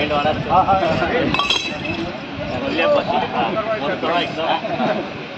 friend વાળા હા હા બોલ્યા પછી હા મોટો એકદમ